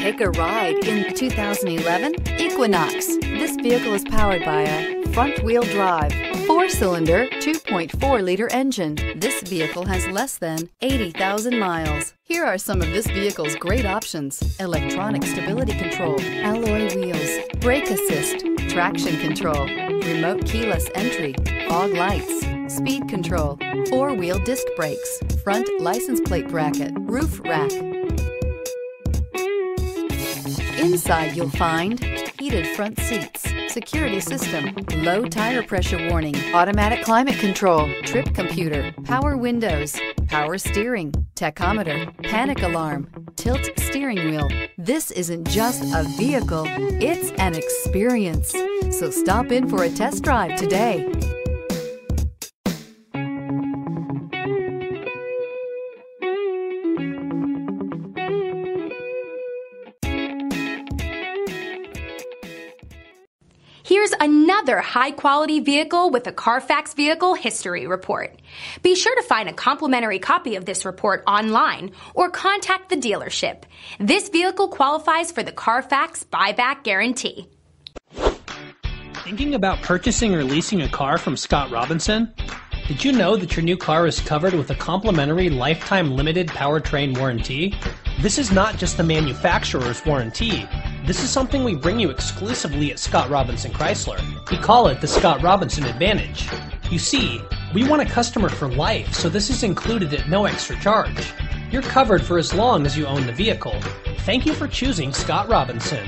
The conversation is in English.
Take a ride in the 2011 Equinox. This vehicle is powered by a front-wheel drive, four-cylinder, 2.4-liter engine. This vehicle has less than 80,000 miles. Here are some of this vehicle's great options. Electronic stability control, alloy wheels, brake assist, traction control, remote keyless entry, fog lights, speed control, four-wheel disc brakes, front license plate bracket, roof rack. Inside you'll find heated front seats, security system, low tire pressure warning, automatic climate control, trip computer, power windows, power steering, tachometer, panic alarm, tilt steering wheel. This isn't just a vehicle, it's an experience. So stop in for a test drive today. Here's another high quality vehicle with a Carfax Vehicle History Report. Be sure to find a complimentary copy of this report online or contact the dealership. This vehicle qualifies for the Carfax Buyback Guarantee. Thinking about purchasing or leasing a car from Scott Robinson? Did you know that your new car is covered with a complimentary lifetime limited powertrain warranty? This is not just the manufacturer's warranty. This is something we bring you exclusively at Scott Robinson Chrysler. We call it the Scott Robinson Advantage. You see, we want a customer for life, so this is included at no extra charge. You're covered for as long as you own the vehicle. Thank you for choosing Scott Robinson.